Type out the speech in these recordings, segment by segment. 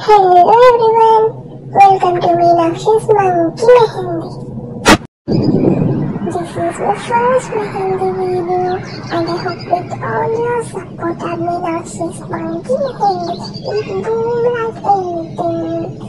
Hello everyone, welcome to Meenakshi's Monkey Mehendi. This is my first Mehendi video and I hope with all your support that Meenakshi's Monkey Mehendi will boom like anything.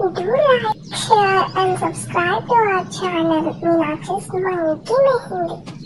Do like, share and subscribe to our channel Meenakshi's Monkey Mehendi.